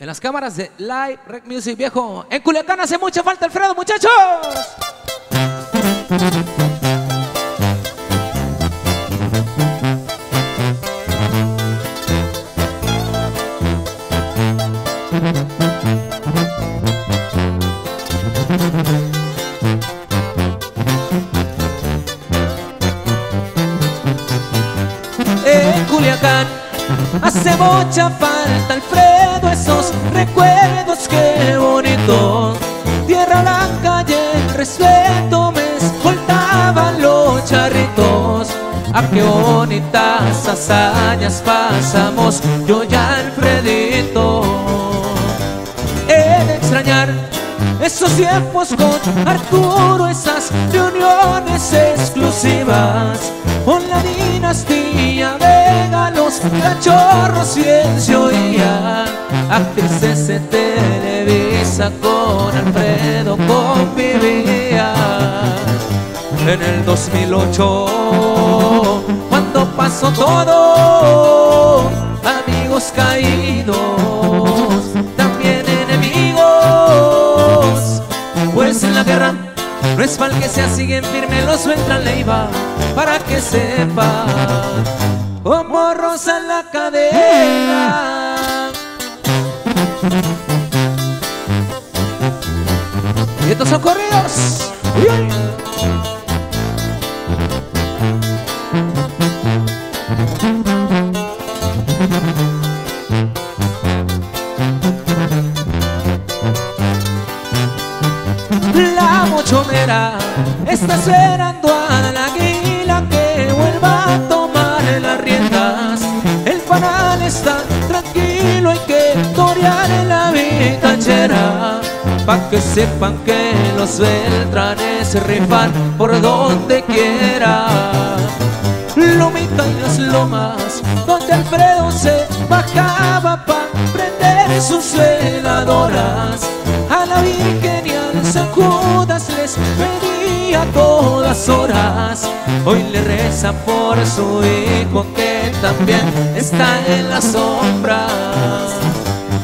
En las cámaras de Live Rec Music, viejo. En Culiacán hace mucha falta Alfredo, muchachos. En Culiacán hace mucha falta Alfredo esos recuerdos que bonitos Tierra blanca y el respeto me escoltaban los charritos. A qué bonitas hazañas pasamos yo y Alfredito. De extrañar esos tiempos con Arturo, esas reuniones exclusivas Bien se oían. Actrices de Televisa con Alfredo convivía. En el 2008, cuando pasó todo, amigos caídos, también enemigos, pues en la guerra no es mal que sea siguen firme los entran leiva para que sepa como rosa en la cadera. Y estos son corridos. La mochomera está esperando a la águila Pa' que sepan que los Beltranes rifan por donde quiera. Lomita y las lomas, donde Alfredo se bajaba pa' prender sus veladoras. A la Virgen y al San Judas les pedía todas horas. Hoy le reza por su hijo que también está en las sombras.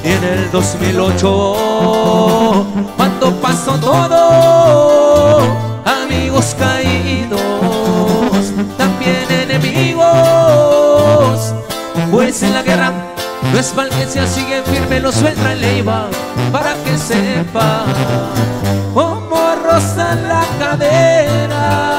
Y en el 2008, cuando pasó todo, amigos caídos, también enemigos, pues en la guerra no es mal que se sigue firme, lo suelta leiva, para que sepa como rosa en la cadera.